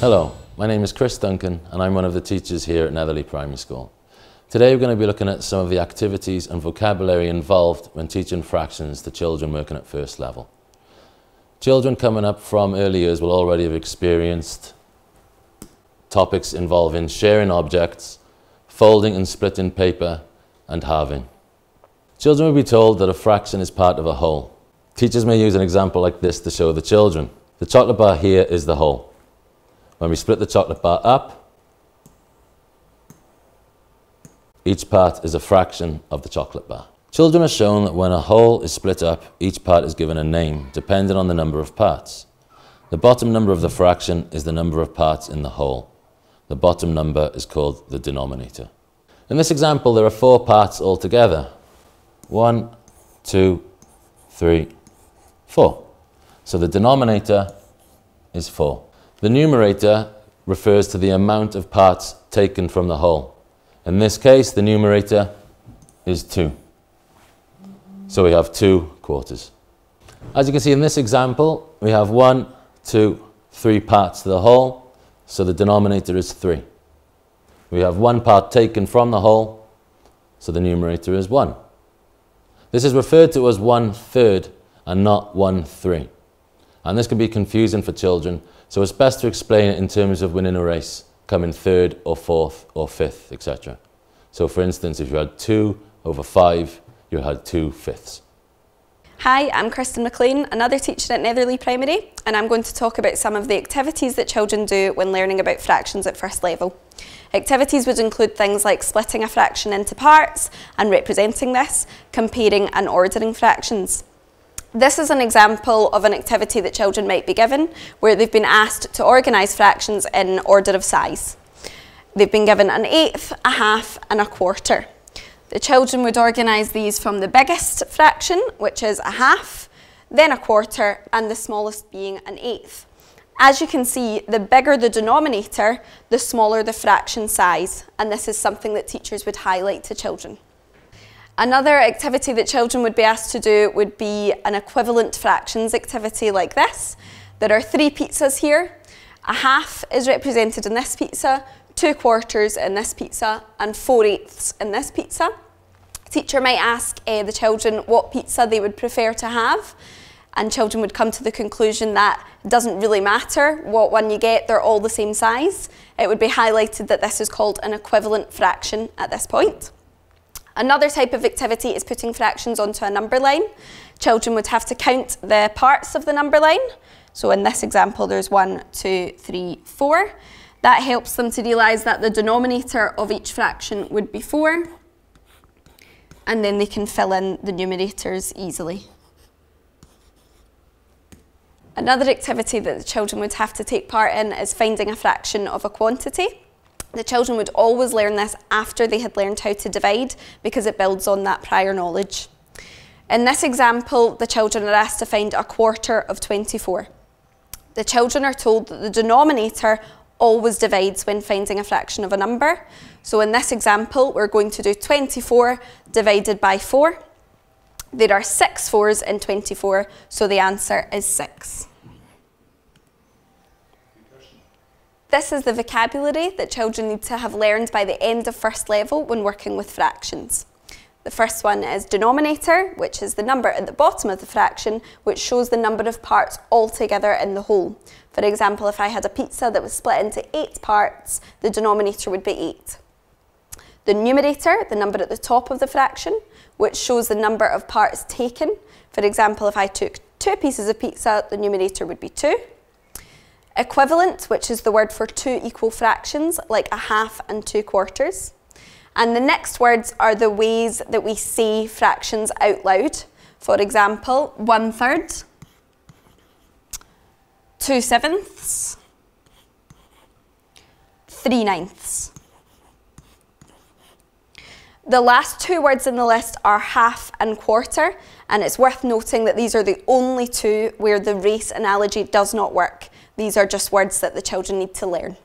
Hello, my name is Chris Duncan and I'm one of the teachers here at Netherlee Primary School. Today we're going to be looking at some of the activities and vocabulary involved when teaching fractions to children working at first level. Children coming up from early years will already have experienced topics involving sharing objects, folding and splitting paper and halving. Children will be told that a fraction is part of a whole. Teachers may use an example like this to show the children. The chocolate bar here is the whole. When we split the chocolate bar up, each part is a fraction of the chocolate bar. Children are shown that when a whole is split up, each part is given a name, depending on the number of parts. The bottom number of the fraction is the number of parts in the whole. The bottom number is called the denominator. In this example, there are four parts altogether. One, two, three, four. So the denominator is four. The numerator refers to the amount of parts taken from the whole. In this case, the numerator is 2. So we have 2 quarters. As you can see in this example, we have one, two, three parts to the whole, so the denominator is 3. We have one part taken from the whole, so the numerator is 1. This is referred to as one third and not one three. And this can be confusing for children so it's best to explain it in terms of winning a race, coming third or fourth or fifth, etc. So for instance, if you had two over five, you had two fifths. Hi, I'm Kristen McLean, another teacher at Netherlee Primary, and I'm going to talk about some of the activities that children do when learning about fractions at first level. Activities would include things like splitting a fraction into parts and representing this, comparing and ordering fractions. This is an example of an activity that children might be given where they've been asked to organise fractions in order of size. They've been given an eighth, a half and a quarter. The children would organise these from the biggest fraction, which is a half, then a quarter and the smallest being an eighth. As you can see, the bigger the denominator, the smaller the fraction size, and this is something that teachers would highlight to children. Another activity that children would be asked to do would be an equivalent fractions activity like this. There are three pizzas here. A half is represented in this pizza, two quarters in this pizza, and four eighths in this pizza. Teacher might ask uh, the children what pizza they would prefer to have, and children would come to the conclusion that it doesn't really matter what one you get, they're all the same size. It would be highlighted that this is called an equivalent fraction at this point. Another type of activity is putting fractions onto a number line. Children would have to count the parts of the number line. So in this example, there's one, two, three, four. That helps them to realise that the denominator of each fraction would be four. And then they can fill in the numerators easily. Another activity that the children would have to take part in is finding a fraction of a quantity. The children would always learn this after they had learned how to divide because it builds on that prior knowledge. In this example, the children are asked to find a quarter of 24. The children are told that the denominator always divides when finding a fraction of a number. So in this example, we're going to do 24 divided by 4. There are six fours in 24, so the answer is 6. This is the vocabulary that children need to have learned by the end of first level when working with fractions. The first one is denominator, which is the number at the bottom of the fraction, which shows the number of parts altogether in the whole. For example, if I had a pizza that was split into eight parts, the denominator would be eight. The numerator, the number at the top of the fraction, which shows the number of parts taken. For example, if I took two pieces of pizza, the numerator would be two. Equivalent, which is the word for two equal fractions, like a half and two quarters. And the next words are the ways that we say fractions out loud. For example, one third, two sevenths, three ninths. The last two words in the list are half and quarter, and it's worth noting that these are the only two where the race analogy does not work. These are just words that the children need to learn.